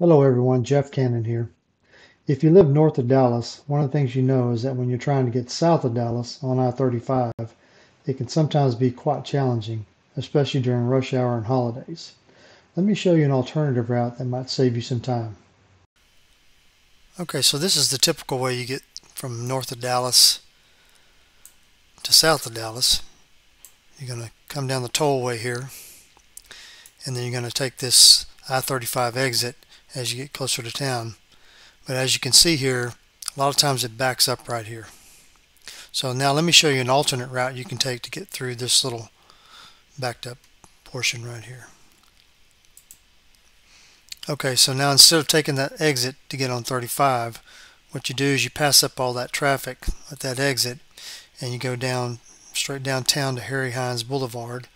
Hello everyone, Jeff Cannon here. If you live north of Dallas, one of the things you know is that when you're trying to get south of Dallas on I-35, it can sometimes be quite challenging, especially during rush hour and holidays. Let me show you an alternative route that might save you some time. Okay, so this is the typical way you get from north of Dallas to south of Dallas. You're going to come down the tollway here, and then you're going to take this I-35 exit as you get closer to town. But as you can see here, a lot of times it backs up right here. So now let me show you an alternate route you can take to get through this little backed up portion right here. Okay, so now instead of taking that exit to get on 35, what you do is you pass up all that traffic at that exit and you go down straight downtown to Harry Hines Boulevard,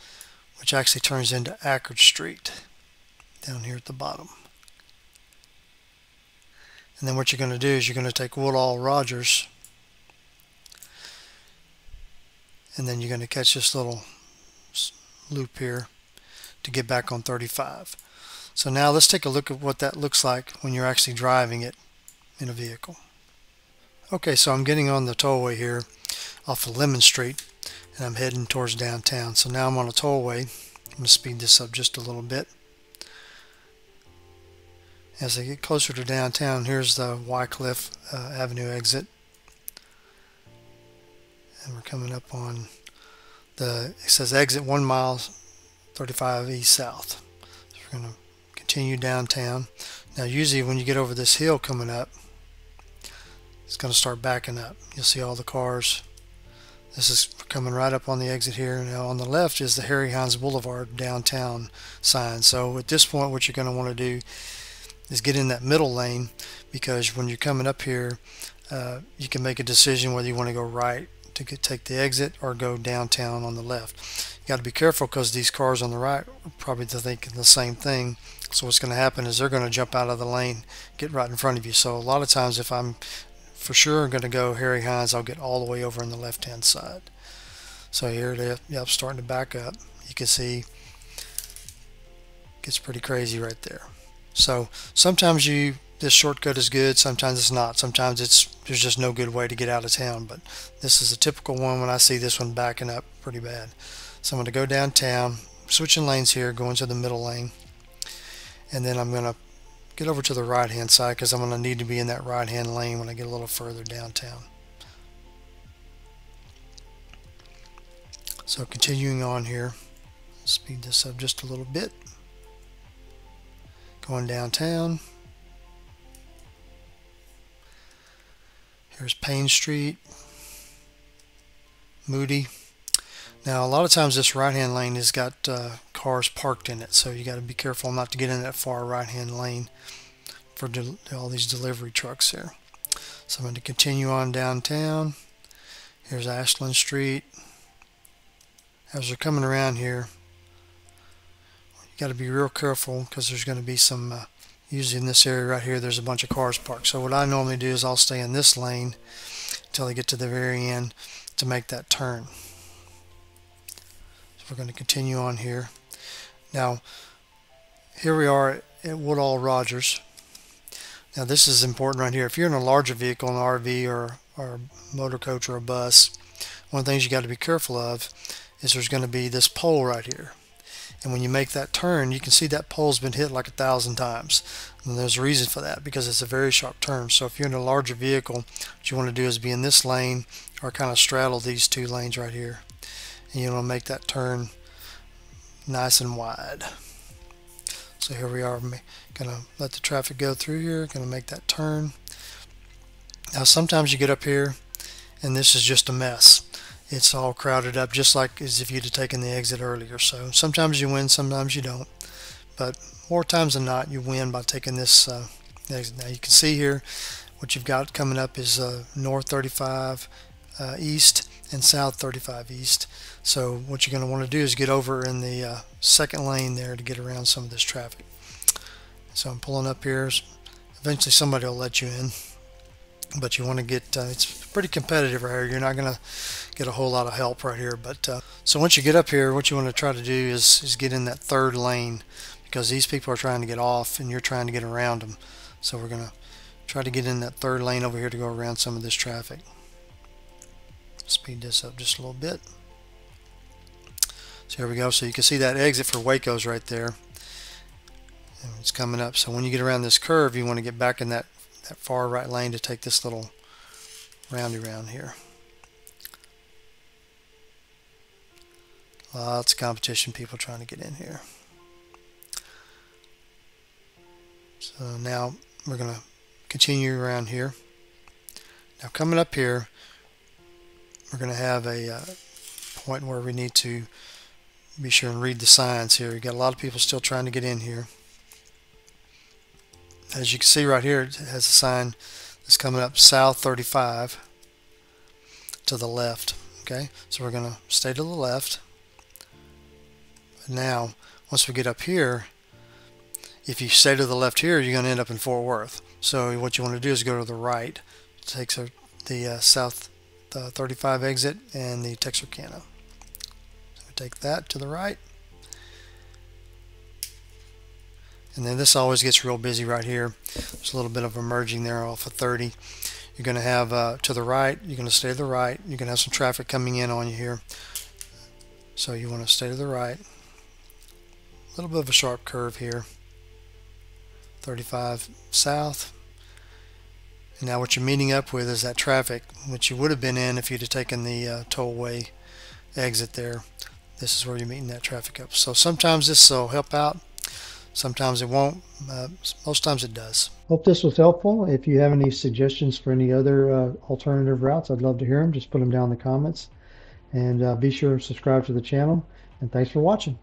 which actually turns into Akard Street down here at the bottom. And then what you're going to do is you're going to take Woodall Rodgers and then you're going to catch this little loop here to get back on 35. So now let's take a look at what that looks like when you're actually driving it in a vehicle. Okay, so I'm getting on the tollway here off of Lemmon Street and I'm heading towards downtown. So now I'm on a tollway. I'm going to speed this up just a little bit. As I get closer to downtown, here's the Wycliff uh, Avenue exit. And we're coming up on the, it says exit 1 mile 35 east south. So we're going to continue downtown. Now usually when you get over this hill coming up, it's going to start backing up. You'll see all the cars. This is coming right up on the exit here. Now on the left is the Harry Hines Boulevard downtown sign. So at this point what you're going to want to do is get in that middle lane because when you're coming up here uh, you can make a decision whether you want to go right to get, take the exit or go downtown on the left. You got to be careful because these cars on the right probably thinking the same thing. So what's going to happen is they're going to jump out of the lane, get right in front of you. So a lot of times if I'm for sure going to go Harry Hines, I'll get all the way over on the left hand side. So here it is, yep, starting to back up. You can see it gets pretty crazy right there. So sometimes you this shortcut is good, sometimes it's not. Sometimes it's there's just no good way to get out of town, but this is a typical one when I see this one backing up pretty bad. So I'm going to go downtown, switching lanes here, going to the middle lane, and then I'm going to get over to the right hand side because I'm going to need to be in that right hand lane when I get a little further downtown. So continuing on here, speed this up just a little bit going downtown. Here's Payne Street, Moody. Now a lot of times this right hand lane has got uh, cars parked in it so you got to be careful not to get in that far right hand lane for all these delivery trucks here. So I'm going to continue on downtown. Here's Ashland Street. As we're coming around here got to be real careful because there's going to be some uh, usually in this area right here there's a bunch of cars parked. So what I normally do is I'll stay in this lane until I get to the very end to make that turn. So we're going to continue on here. Now here we are at Woodall Rodgers. Now this is important right here. If you're in a larger vehicle an RV or, or a motor coach or a bus one of the things you got to be careful of is there's going to be this pole right here and when you make that turn, you can see that pole's been hit like a thousand times. And there's a reason for that because it's a very sharp turn. So if you're in a larger vehicle, what you want to do is be in this lane or kind of straddle these two lanes right here. And you want to make that turn nice and wide. So here we are, going to let the traffic go through here, going to make that turn. Now sometimes you get up here and this is just a mess it's all crowded up just like as if you'd have taken the exit earlier. So sometimes you win, sometimes you don't. But more times than not, you win by taking this uh, exit. Now you can see here what you've got coming up is uh, North 35 uh, East and South 35 East. So what you're going to want to do is get over in the uh, second lane there to get around some of this traffic. So I'm pulling up here. Eventually somebody will let you in but you want to get uh, it's pretty competitive right here you're not going to get a whole lot of help right here but uh, so once you get up here what you want to try to do is, is get in that third lane because these people are trying to get off and you're trying to get around them. So we're going to try to get in that third lane over here to go around some of this traffic. Speed this up just a little bit. So here we go. So you can see that exit for Waco's right there. And it's coming up. So when you get around this curve, you want to get back in that, that far right lane to take this little roundy round here. Lots of competition people trying to get in here. So now we're going to continue around here. Now coming up here, we're going to have a uh, point where we need to be sure and read the signs here. We've got a lot of people still trying to get in here. As you can see right here, it has a sign that's coming up south 35 to the left. Okay, so we're going to stay to the left. Now, once we get up here, if you stay to the left here, you're going to end up in Fort Worth. So what you want to do is go to the right. It takes a, the uh, south the 35 exit and the Texarkana. So take that to the right. And then this always gets real busy right here. There's a little bit of a merging there off of 30. You're going to have uh, to the right, you're going to stay to the right. You're going to have some traffic coming in on you here. So you want to stay to the right. A little bit of a sharp curve here. 35 south. And now what you're meeting up with is that traffic, which you would have been in if you'd have taken the uh, tollway exit there. This is where you're meeting that traffic up. So sometimes this will help out. Sometimes it won't. Uh, most times it does. Hope this was helpful. If you have any suggestions for any other uh, alternative routes, I'd love to hear them. Just put them down in the comments. And uh, be sure to subscribe to the channel. And thanks for watching.